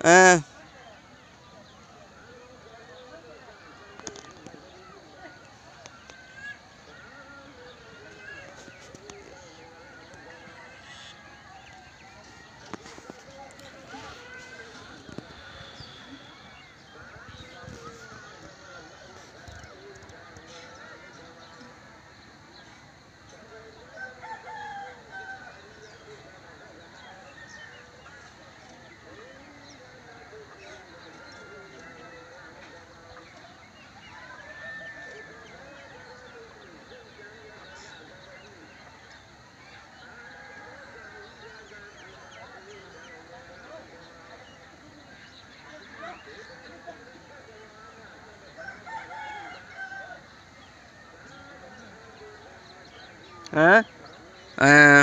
হ্যাঁ হ্যাঁ হ্যাঁ